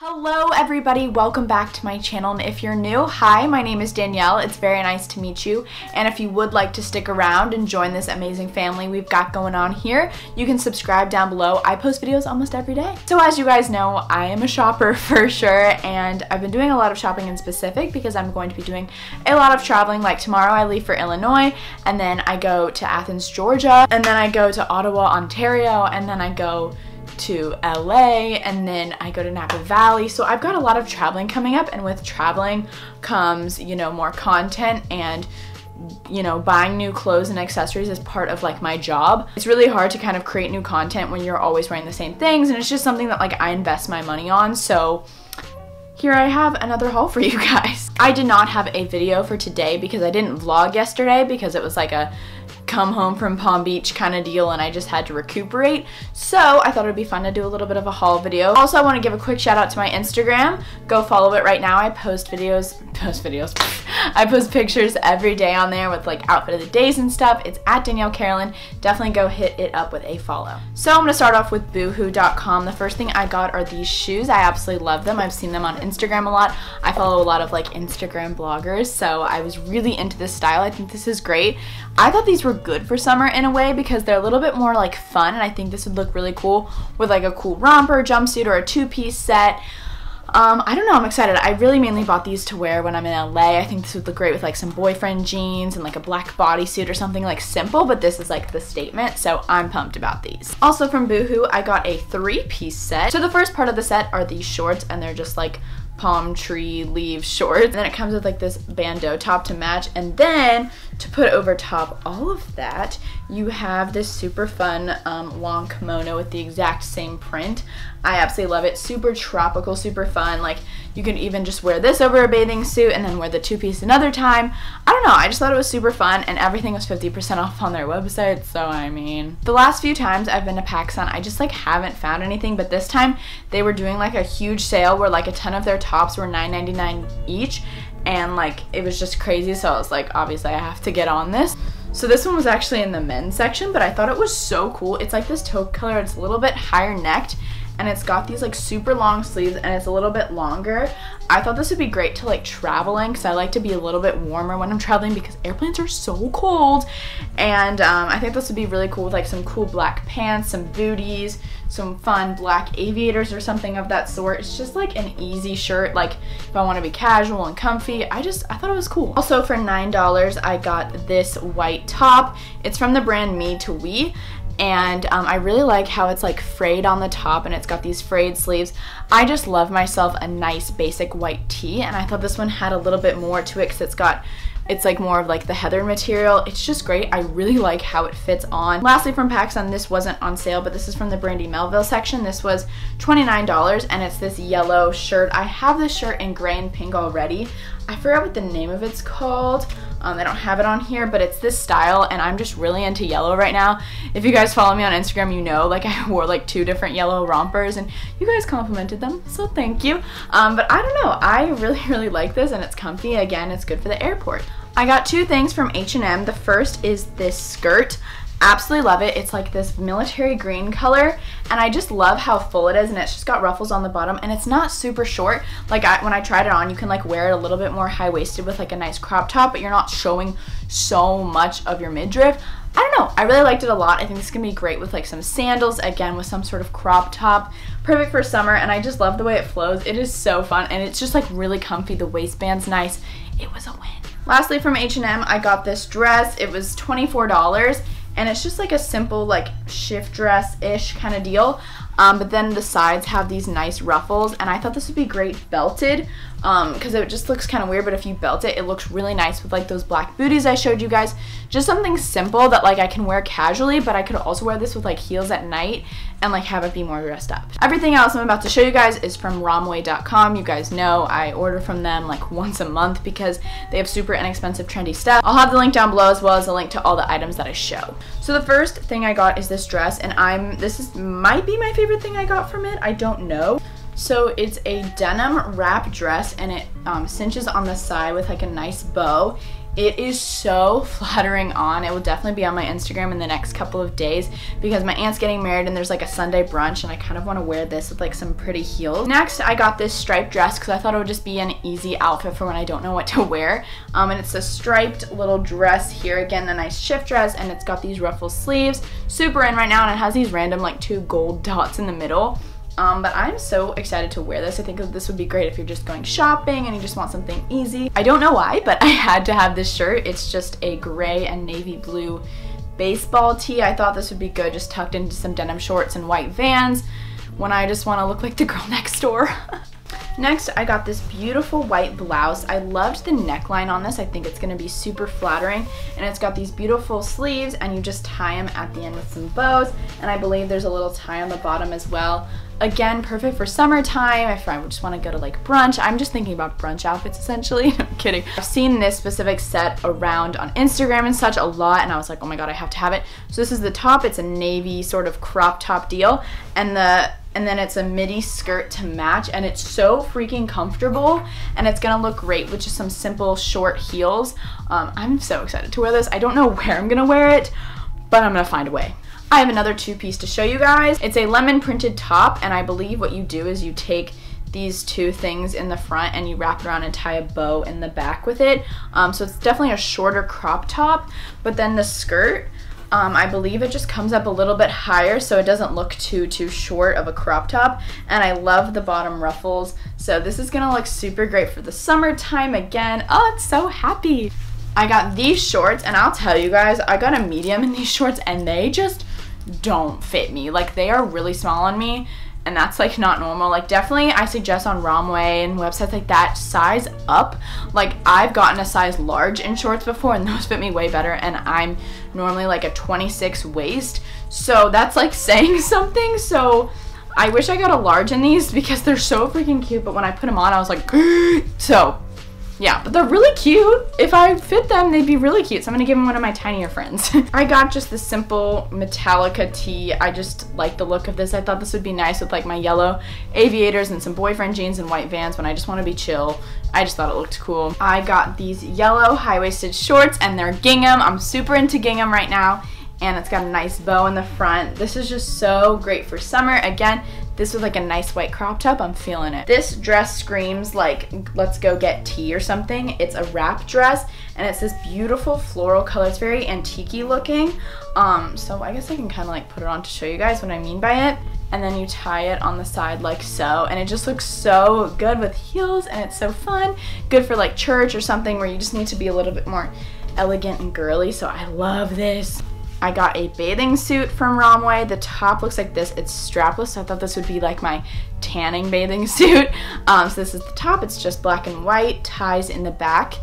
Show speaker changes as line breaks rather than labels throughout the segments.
Hello everybody, welcome back to my channel. And if you're new, hi, my name is Danielle, it's very nice to meet you. And if you would like to stick around and join this amazing family we've got going on here, you can subscribe down below. I post videos almost every day. So as you guys know, I am a shopper for sure and I've been doing a lot of shopping in specific because I'm going to be doing a lot of traveling. Like tomorrow I leave for Illinois and then I go to Athens, Georgia and then I go to Ottawa, Ontario and then I go to LA and then I go to Napa Valley. So I've got a lot of traveling coming up and with traveling comes, you know, more content and you know, buying new clothes and accessories is part of like my job. It's really hard to kind of create new content when you're always wearing the same things and it's just something that like I invest my money on. So here I have another haul for you guys. I did not have a video for today because I didn't vlog yesterday because it was like a come home from Palm Beach kind of deal and I just had to recuperate. So I thought it would be fun to do a little bit of a haul video. Also, I want to give a quick shout out to my Instagram. Go follow it right now. I post videos, post videos, I post pictures every day on there with like outfit of the days and stuff. It's at Danielle Carolan. Definitely go hit it up with a follow. So I'm to start off with boohoo.com. The first thing I got are these shoes. I absolutely love them. I've seen them on Instagram a lot. I follow a lot of like Instagram bloggers, so I was really into this style. I think this is great. I thought these were good for summer in a way because they're a little bit more like fun and I think this would look really cool with like a cool romper, jumpsuit, or a two-piece set. Um, I don't know, I'm excited. I really mainly bought these to wear when I'm in LA. I think this would look great with like some boyfriend jeans and like a black bodysuit or something like simple, but this is like the statement, so I'm pumped about these. Also from Boohoo, I got a three-piece set. So the first part of the set are these shorts and they're just like palm tree leaf shorts. And then it comes with like this bandeau top to match. And then to put over top all of that, you have this super fun um, long kimono with the exact same print. I absolutely love it. Super tropical, super fun. Like you can even just wear this over a bathing suit and then wear the two piece another time. I don't know. I just thought it was super fun and everything was 50% off on their website. So I mean, the last few times I've been to PacSun, I just like haven't found anything. But this time they were doing like a huge sale where like a ton of their tops were $9.99 each and like it was just crazy so I was like obviously I have to get on this. So this one was actually in the men's section but I thought it was so cool. It's like this taupe color, it's a little bit higher necked and it's got these like super long sleeves and it's a little bit longer. I thought this would be great to like traveling because I like to be a little bit warmer when I'm traveling because airplanes are so cold and um, I think this would be really cool with like some cool black pants, some booties, some fun black aviators or something of that sort. It's just like an easy shirt like if I want to be casual and comfy. I just, I thought it was cool. Also for $9 I got this white top. It's from the brand Me to We and um, I really like how it's like frayed on the top and it's got these frayed sleeves. I just love myself a nice basic white tee and I thought this one had a little bit more to it because it's got it's like more of like the heather material. It's just great. I really like how it fits on. Lastly from PacSun, this wasn't on sale, but this is from the Brandy Melville section. This was $29 and it's this yellow shirt. I have this shirt in gray and pink already. I forgot what the name of it's called. Um, I don't have it on here, but it's this style, and I'm just really into yellow right now. If you guys follow me on Instagram, you know, like I wore like two different yellow rompers, and you guys complimented them, so thank you. Um, but I don't know, I really, really like this, and it's comfy. Again, it's good for the airport. I got two things from H&M. The first is this skirt. Absolutely love it. It's like this military green color and I just love how full it is and it's just got ruffles on the bottom and it's not super short. Like I, when I tried it on, you can like wear it a little bit more high-waisted with like a nice crop top, but you're not showing so much of your midriff. I don't know. I really liked it a lot. I think this is going to be great with like some sandals, again, with some sort of crop top. Perfect for summer, and I just love the way it flows. It is so fun, and it's just like really comfy. The waistband's nice. It was a win. Lastly, from H&M, I got this dress. It was $24 and it's just like a simple like shift dress-ish kind of deal. Um, but then the sides have these nice ruffles and I thought this would be great belted because um, it just looks kind of weird but if you belt it it looks really nice with like those black booties I showed you guys just something simple that like I can wear casually but I could also wear this with like heels at night and like have it be more dressed up. Everything else I'm about to show you guys is from romwe.com. You guys know I order from them like once a month because they have super inexpensive trendy stuff. I'll have the link down below as well as a link to all the items that I show. So the first thing I got is this dress and I'm this is might be my favorite thing I got from it. I don't know. So it's a denim wrap dress and it um, cinches on the side with like a nice bow It is so flattering on. It will definitely be on my Instagram in the next couple of days because my aunt's getting married and there's like a Sunday brunch and I kind of want to wear this with like some pretty heels. Next, I got this striped dress because I thought it would just be an easy outfit for when I don't know what to wear. Um, and it's a striped little dress here. Again, a nice shift dress and it's got these ruffle sleeves. Super in right now and it has these random like two gold dots in the middle. Um, but I'm so excited to wear this. I think this would be great if you're just going shopping and you just want something easy. I don't know why, but I had to have this shirt. It's just a gray and navy blue baseball tee. I thought this would be good just tucked into some denim shorts and white vans when I just want to look like the girl next door. Next, I got this beautiful white blouse. I loved the neckline on this. I think it's gonna be super flattering. And it's got these beautiful sleeves and you just tie them at the end with some bows. And I believe there's a little tie on the bottom as well. Again, perfect for summertime if I just wanna go to like brunch. I'm just thinking about brunch outfits essentially. I'm kidding. I've seen this specific set around on Instagram and such a lot and I was like, oh my God, I have to have it. So this is the top. It's a navy sort of crop top deal. And the and then it's a midi skirt to match and it's so freaking comfortable and it's gonna look great with just some simple short heels. Um, I'm so excited to wear this. I don't know where I'm gonna wear it, but I'm gonna find a way. I have another two piece to show you guys. It's a lemon printed top and I believe what you do is you take these two things in the front and you wrap it around and tie a bow in the back with it. Um, so it's definitely a shorter crop top, but then the skirt um, I believe it just comes up a little bit higher so it doesn't look too, too short of a crop top. And I love the bottom ruffles. So this is gonna look super great for the summertime again. Oh, it's so happy. I got these shorts and I'll tell you guys, I got a medium in these shorts and they just don't fit me. Like they are really small on me and that's like not normal. Like definitely I suggest on Romwe and websites like that, size up. Like I've gotten a size large in shorts before and those fit me way better and I'm normally like a 26 waist. So that's like saying something. So I wish I got a large in these because they're so freaking cute, but when I put them on, I was like, so yeah, but they're really cute. If I fit them, they'd be really cute. So I'm gonna give them one of my tinier friends. I got just the simple Metallica tee. I just like the look of this. I thought this would be nice with like my yellow aviators and some boyfriend jeans and white vans when I just wanna be chill. I just thought it looked cool. I got these yellow high-waisted shorts and they're gingham. I'm super into gingham right now and it's got a nice bow in the front. This is just so great for summer. Again, this was like a nice white crop top. I'm feeling it. This dress screams like, let's go get tea or something. It's a wrap dress and it's this beautiful floral color. It's very antique looking. Um, so I guess I can kind of like put it on to show you guys what I mean by it. And then you tie it on the side like so. And it just looks so good with heels and it's so fun. Good for like church or something where you just need to be a little bit more elegant and girly. So I love this. I got a bathing suit from Romwe. The top looks like this. It's strapless, so I thought this would be like my tanning bathing suit. Um, so this is the top. It's just black and white, ties in the back,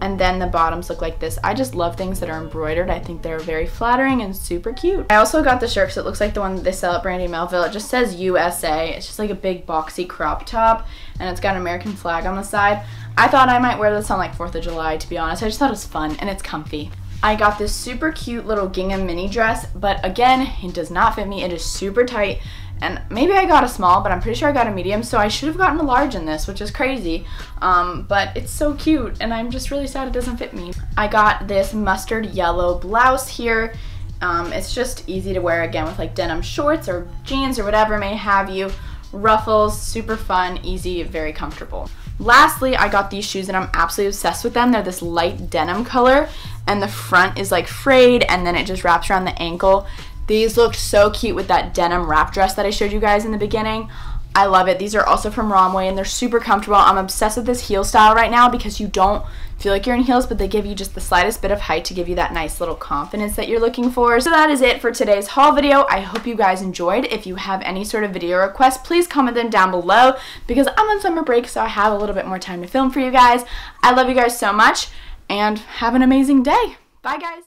and then the bottoms look like this. I just love things that are embroidered. I think they're very flattering and super cute. I also got the shirt because it looks like the one that they sell at Brandy Melville. It just says USA. It's just like a big boxy crop top, and it's got an American flag on the side. I thought I might wear this on like 4th of July, to be honest. I just thought it was fun, and it's comfy. I got this super cute little gingham mini dress, but again, it does not fit me. It is super tight, and maybe I got a small, but I'm pretty sure I got a medium, so I should have gotten a large in this, which is crazy. Um, but it's so cute, and I'm just really sad it doesn't fit me. I got this mustard yellow blouse here. Um, it's just easy to wear again with like denim shorts or jeans or whatever may have you. Ruffles, super fun, easy, very comfortable. Lastly, I got these shoes and I'm absolutely obsessed with them. They're this light denim color and the front is like frayed and then it just wraps around the ankle. These look so cute with that denim wrap dress that I showed you guys in the beginning. I love it. These are also from Romwe and they're super comfortable. I'm obsessed with this heel style right now because you don't feel like you're in heels, but they give you just the slightest bit of height to give you that nice little confidence that you're looking for. So that is it for today's haul video. I hope you guys enjoyed. If you have any sort of video requests, please comment them down below because I'm on summer break, so I have a little bit more time to film for you guys. I love you guys so much and have an amazing day. Bye guys.